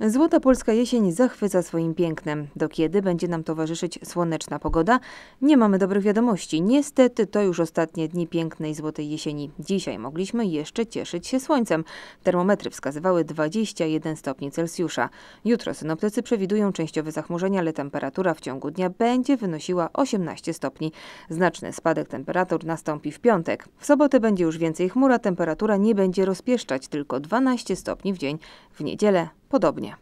Złota polska jesień zachwyca swoim pięknem. Do kiedy będzie nam towarzyszyć słoneczna pogoda? Nie mamy dobrych wiadomości. Niestety to już ostatnie dni pięknej złotej jesieni. Dzisiaj mogliśmy jeszcze cieszyć się słońcem. Termometry wskazywały 21 stopni Celsjusza. Jutro synoptycy przewidują częściowe zachmurzenia, ale temperatura w ciągu dnia będzie wynosiła 18 stopni. Znaczny spadek temperatur nastąpi w piątek. W sobotę będzie już więcej chmur, a temperatura nie będzie rozpieszczać, tylko 12 stopni w dzień. W niedzielę podobnie.